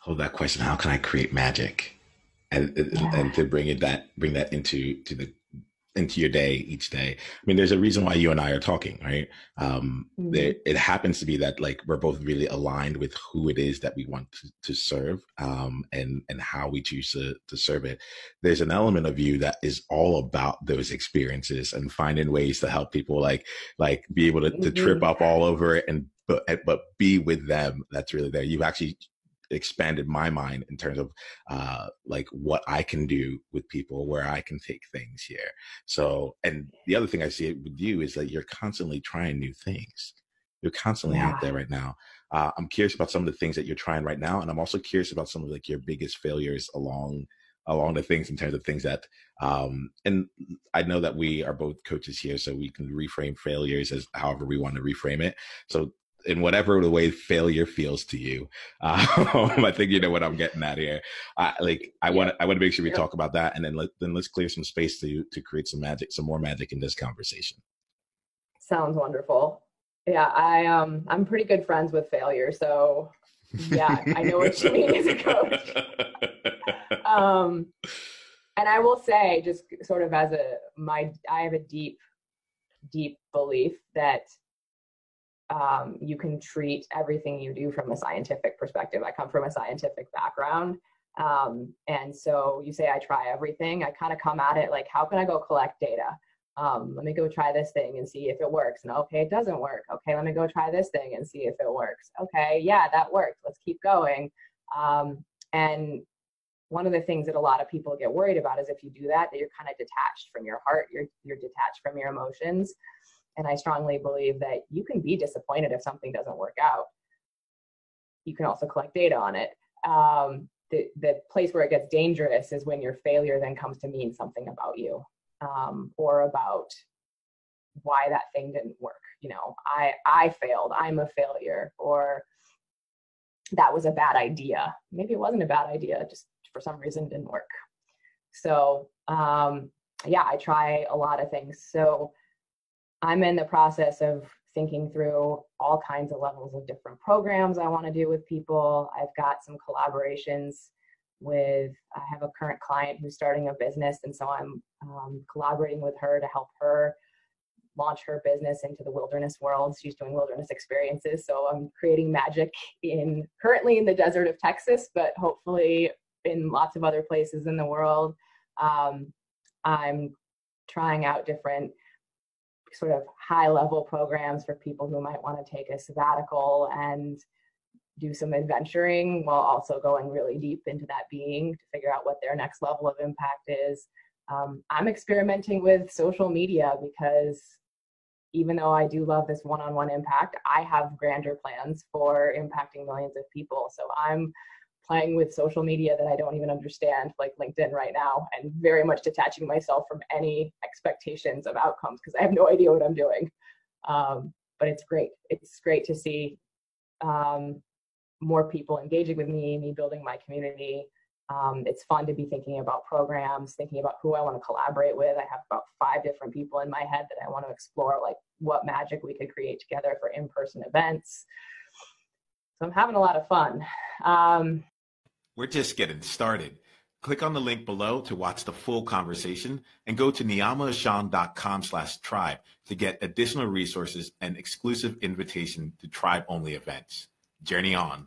hold that question. How can I create magic? And, yeah. and to bring it that bring that into to the into your day each day. I mean, there's a reason why you and I are talking, right? Um, mm-hmm. there, it happens to be that like we're both really aligned with who it is that we want to, to serve, um, and and how we choose to to serve it. There's an element of you that is all about those experiences and finding ways to help people, like like be able to, mm-hmm. to trip up all over it and but but be with them. That's really there. You've actually expanded my mind in terms of uh, like what I can do with people, where I can take things here. So, and the other thing I see with you is that you're constantly trying new things. You're constantly yeah. out there right now. Uh, I'm curious about some of the things that you're trying right now, and I'm also curious about some of like your biggest failures along along the things in terms of things that um and i know that we are both coaches here so we can reframe failures as however we want to reframe it so in whatever the way failure feels to you. Um, I think you know what I'm getting at here. I, like I yeah. want I want to make sure we yeah. talk about that, and then let then let's clear some space to to create some magic, some more magic in this conversation. Sounds wonderful. Yeah, I um I'm pretty good friends with failure, so yeah, I know what you mean as a coach. um, and I will say, just sort of as a my I have a deep deep belief that um, you can treat everything you do from a scientific perspective. I come from a scientific background. Um, and so you say I try everything. I kind of come at it like, how can I go collect data? Um, let me go try this thing and see if it works. And okay, it doesn't work. Okay, let me go try this thing and see if it works. Okay, yeah, that worked. Let's keep going. Um, and one of the things that a lot of people get worried about is if you do that, that you're kind of detached from your heart, you're, you're detached from your emotions. And I strongly believe that you can be disappointed if something doesn't work out. You can also collect data on it. Um, the, the place where it gets dangerous is when your failure then comes to mean something about you um, or about why that thing didn't work. You know, I, I failed, I'm a failure, or that was a bad idea. Maybe it wasn't a bad idea, just for some reason didn't work. So, um, yeah, I try a lot of things. So, I'm in the process of thinking through all kinds of levels of different programs I want to do with people. I've got some collaborations with, I have a current client who's starting a business, and so I'm um, collaborating with her to help her launch her business into the wilderness world. She's doing wilderness experiences, so I'm creating magic in currently in the desert of Texas, but hopefully in lots of other places in the world. Um, I'm trying out different sort of high level programs for people who might want to take a sabbatical and do some adventuring while also going really deep into that being to figure out what their next level of impact is. Um, I'm experimenting with social media because even though I do love this one on one impact, I have grander plans for impacting millions of people. So I'm playing with social media that I don't even understand, like LinkedIn right now, and very much detaching myself from any expectations of outcomes because I have no idea what I'm doing. Um, but it's great. It's great to see um, more people engaging with me, me building my community. Um, it's fun to be thinking about programs, thinking about who I want to collaborate with. I have about five different people in my head that I want to explore, like what magic we could create together for in person events. So I'm having a lot of fun. Um, we're just getting started. Click on the link below to watch the full conversation and go to niiamahashong.com slash tribe to get additional resources and exclusive invitation to tribe only events. Journey on.